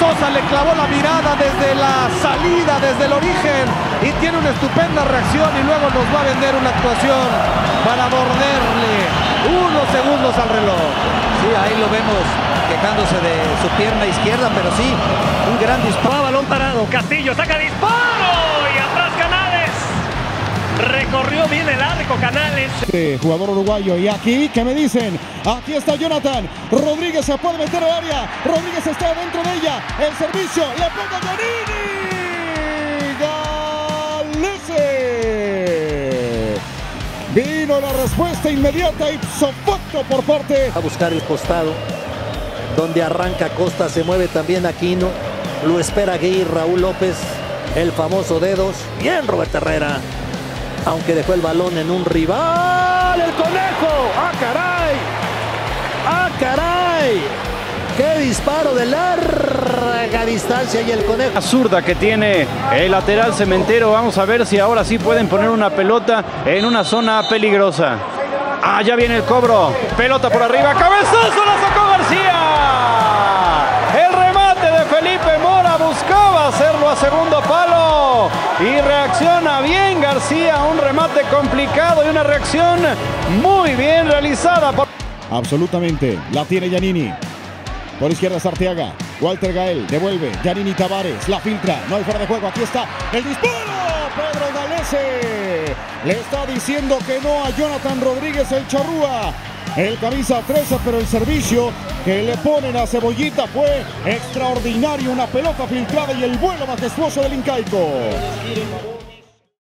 Sosa le clavó la mirada desde la salida, desde el origen y tiene una estupenda reacción y luego nos va a vender una actuación para morderle unos segundos al reloj. Sí, ahí lo vemos quejándose de su pierna izquierda, pero sí, un gran disparo. balón parado, Castillo saca disparo. Recorrió bien el arco Canales. Este jugador uruguayo. Y aquí, ¿qué me dicen? Aquí está Jonathan. Rodríguez se puede meter al área. Rodríguez está dentro de ella. El servicio. Le pega Galese. Vino la respuesta inmediata y facto por parte. A buscar el costado. Donde arranca Costa, se mueve también Aquino. Lo espera Gui, Raúl López. El famoso dedos. Bien, Roberto Herrera aunque dejó el balón en un rival. ¡El conejo! ¡Ah, caray! ¡Ah, caray! ¡Qué disparo de larga distancia! Y el conejo. La zurda que tiene el lateral cementero. Vamos a ver si ahora sí pueden poner una pelota en una zona peligrosa. Ah, ya viene el cobro. Pelota por arriba. ¡Cabezazo! ¡La sacó García! El remate de Felipe Mora buscaba hacerlo a segundo palo. Y reacciona bien García. Un remate complicado y una reacción muy bien realizada. Por... Absolutamente. La tiene Yanini. Por izquierda es Arteaga. Walter Gael devuelve. Yanini Tavares la filtra. No hay fuera de juego. Aquí está el disparo. Pedro Galese le está diciendo que no a Jonathan Rodríguez el Charrúa. El camisa 13, pero el servicio que le ponen a Cebollita fue extraordinario. Una pelota filtrada y el vuelo majestuoso del Incaico.